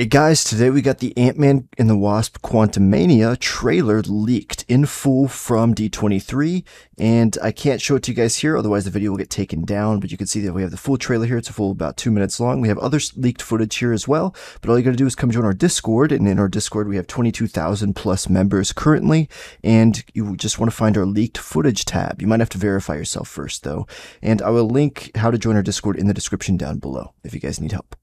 Hey guys, today we got the Ant-Man and the Wasp Quantumania trailer leaked in full from D23, and I can't show it to you guys here, otherwise the video will get taken down, but you can see that we have the full trailer here, it's a full about two minutes long. We have other leaked footage here as well, but all you gotta do is come join our Discord, and in our Discord we have 22,000 plus members currently, and you just wanna find our leaked footage tab. You might have to verify yourself first though, and I will link how to join our Discord in the description down below if you guys need help.